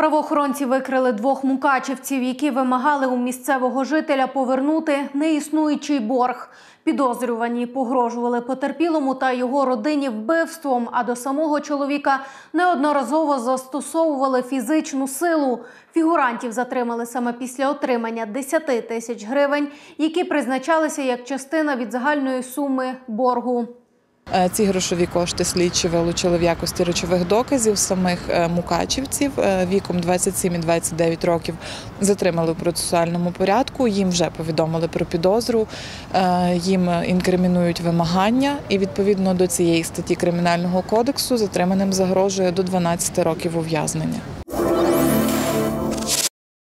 Правоохоронці викрили двох мукачівців, які вимагали у місцевого жителя повернути неіснуючий борг. Підозрювані погрожували потерпілому та його родині вбивством, а до самого чоловіка неодноразово застосовували фізичну силу. Фігурантів затримали саме після отримання 10 тисяч гривень, які призначалися як частина від загальної суми боргу. Е, Ці грошові кошти слідчі вилучили в якості речових доказів самих е, мукачівців е, віком 27 і 29 років. Затримали у процесуальному порядку. Їм вже повідомили про підозру, їм інкримінують вимагання, і відповідно до цієї статті кримінального кодексу затриманим загрожує до 12 років ув'язнення.